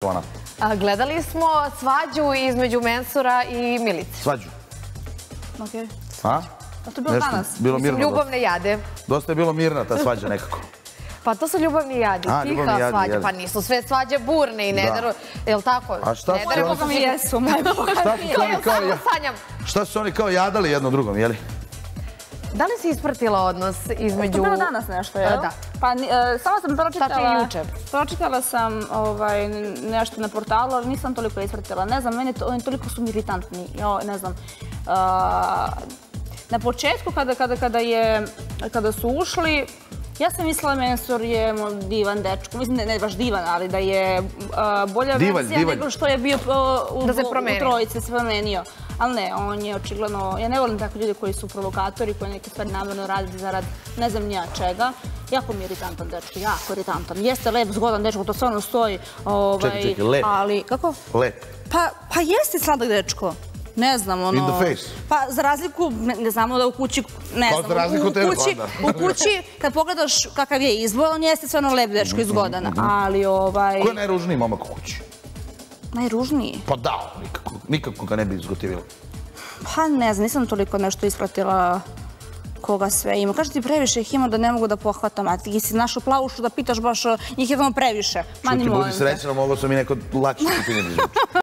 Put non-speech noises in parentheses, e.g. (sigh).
Ona. A, Gledali smo svađu između Mensura i Milice. Svađu. Okej. A? A to je bilo Nešto danas? Bilo mirno. dosta. ljubavne jade. Dosta je bilo mirna ta svađa nekako. (laughs) Pa to su ljubavni jadi, A, ljubavni tiha jadi, svađa. jeli. Pa nisu sve svađe burne i ne Da. daru... Jel tako? A šta Ne su daru oni- Boga mi jesu. (laughs) Šta su oni kao, ja, šta su oni kao jadali jedno drugom, jeli? Da li si ispratila odnos između... To je bilo danas nešto, jel? Da. Pa e, samo sam pročitala... Tačnije juče. Pročitala sam ovaj, nešto na portalu, ali nisam toliko ispratila. Ne znam, meni to, oni toliko su mi iritantni. Jo, ne znam. A, na početku kada, kada, kada, je, kada su ušli, ja sam mislila Mensur je divan dečko. Mislim, ne, ne baš divan, ali da je a, bolja verzija divalj. nego što je bio a, u, Da se u, promenio. u trojice se promenio. Ali ne, on je očigledno, ja ne volim takve ljude koji su provokatori, koji neke stvari namjerno radi zarad ne znam nija čega. Jako mi je iritantan dečko, jako iritantan. Jeste lep, zgodan dečko, to stvarno stoji. Ovaj, Čekaj, čekaj, lep. Ali, kako? Lep. Pa, pa jeste sladak dečko. Ne znam, ono... In the face. Pa, za razliku, ne, ne znamo da u kući, ne Kao znam, za razliku u, od tebe, kući, pa u kući, kad pogledaš kakav je izbor, on jeste stvarno lep dečko i zgodan, ali ovaj... Ko je najružniji momak u kući? Najružniji? Pa da, nikako, nikako ga ne bi izgotivila. Pa ne znam, nisam toliko nešto ispratila koga sve ima. Kažete ti previše ih ima da ne mogu da pohvatam, a ti si našu plavušu da pitaš baš, njih je tamo previše. Mani Čuti, budi srećno, mogao sam i neko lakše pitanje da izvuče. (laughs)